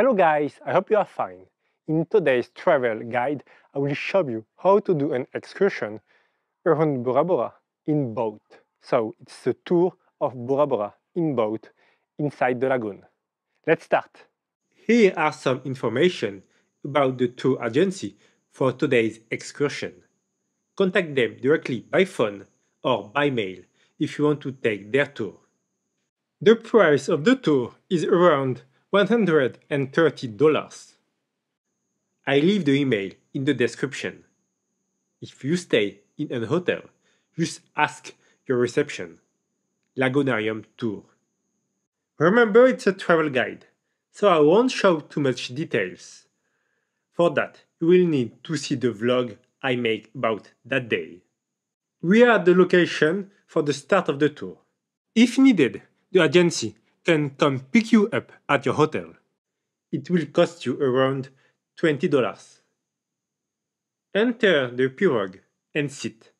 Hello guys, I hope you are fine. In today's travel guide, I will show you how to do an excursion around Bora Bora in boat. So it's a tour of Bora Bora in boat inside the lagoon. Let's start. Here are some information about the tour agency for today's excursion. Contact them directly by phone or by mail if you want to take their tour. The price of the tour is around $130. I leave the email in the description. If you stay in a hotel, just ask your reception. Lagoonarium Tour. Remember it's a travel guide, so I won't show too much details. For that, you will need to see the vlog I make about that day. We are at the location for the start of the tour. If needed, the agency can come pick you up at your hotel. It will cost you around $20. Enter the pirogue and sit.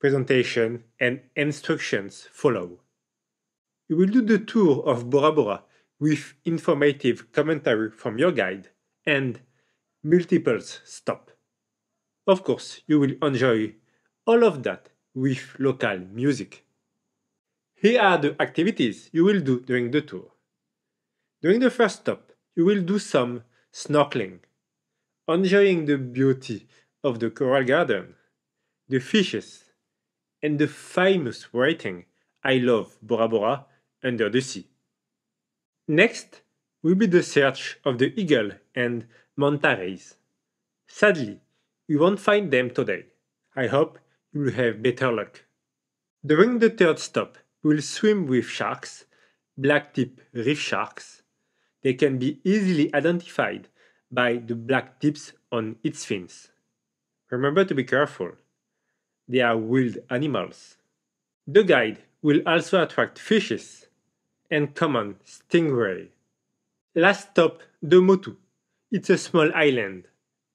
Presentation and instructions follow. You will do the tour of Bora Bora with informative commentary from your guide and multiple stops. Of course, you will enjoy all of that with local music. Here are the activities you will do during the tour. During the first stop, you will do some snorkeling, enjoying the beauty of the coral garden, the fishes, and the famous writing I love Bora Bora under the sea. Next will be the search of the eagle and manta rays. Sadly, we won't find them today. I hope you will have better luck. During the third stop, will swim with sharks, black tip reef sharks. They can be easily identified by the black tips on its fins. Remember to be careful. They are wild animals. The guide will also attract fishes and common stingray. Last stop, the Motu. It's a small island,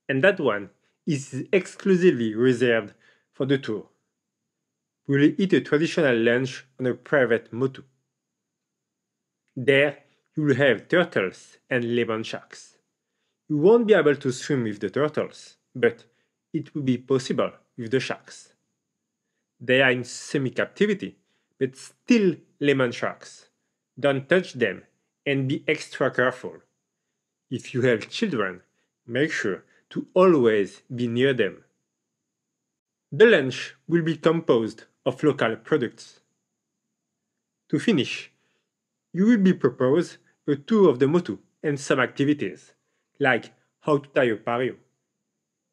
and that one is exclusively reserved for the tour will eat a traditional lunch on a private motu. There, you will have turtles and lemon sharks. You won't be able to swim with the turtles, but it will be possible with the sharks. They are in semi-captivity, but still lemon sharks. Don't touch them and be extra careful. If you have children, make sure to always be near them. The lunch will be composed of local products. To finish, you will be proposed a tour of the motu and some activities, like how to tie a pareo,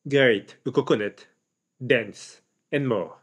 grate a coconut, dance, and more.